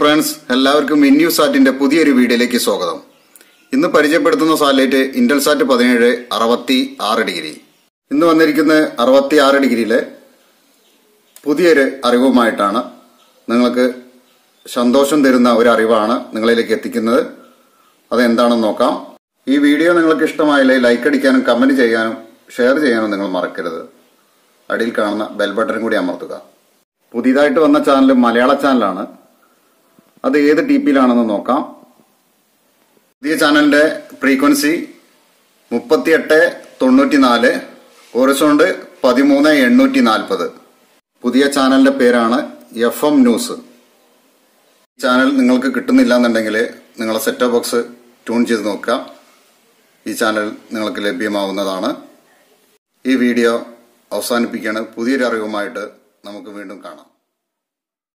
Friends എല്ലാവർക്കും ഇന്യൂ സാറ്റിന്റെ പുതിയൊരു വീഡിയോയിലേക്ക് സ്വാഗതം. ഇന്ന് പരിചയപ്പെടുത്തുന്ന സാറ്റലൈറ്റ് ഇന്റൽസാറ്റ് പതിനേഴ് അറുപത്തി ആറ് ഡിഗ്രി. ഇന്ന് വന്നിരിക്കുന്ന അറുപത്തി ആറ് ഡിഗ്രിയിലെ പുതിയൊരു അറിവുമായിട്ടാണ് നിങ്ങൾക്ക് സന്തോഷം തരുന്ന ഒരു അറിവാണ് നിങ്ങളിലേക്ക് എത്തിക്കുന്നത്. അതെന്താണെന്ന് നോക്കാം. ഈ വീഡിയോ നിങ്ങൾക്ക് ഇഷ്ടമായില്ലേ ലൈക്ക് അടിക്കാനും കമന്റ് ചെയ്യാനും ഷെയർ ചെയ്യാനും നിങ്ങൾ മറക്കരുത്. അടിയിൽ കാണുന്ന ബെൽ ബട്ടൺ കൂടി അമർത്തുക. പുതിയതായിട്ട് വന്ന ചാനൽ മലയാള ചാനലാണ് അത് ഏത് ടി പിയിലാണെന്ന് നോക്കാം. പുതിയ ചാനലിന്റെ ഫ്രീക്വൻസി മുപ്പത്തിയെട്ട് തൊണ്ണൂറ്റിനാല് ഹോറിസോണ്ട് പതിമൂന്ന് എണ്ണൂറ്റി നാൽപ്പത് പുതിയ ചാനലിന്റെ പേരാണ് എഫ് എം ന്യൂസ്. ചാനൽ നിങ്ങൾക്ക് കിട്ടുന്നില്ല എന്നുണ്ടെങ്കിൽ നിങ്ങളെ സെറ്റ് ബോക്സ് ട്യൂൺ ചെയ്ത് നോക്കാം ഈ ചാനൽ നിങ്ങൾക്ക് ലഭ്യമാവുന്നതാണ്. ഈ വീഡിയോ അവസാനിപ്പിക്കുകയാണ്. പുതിയൊരു അറിവുമായിട്ട് നമുക്ക് വീണ്ടും കാണാം.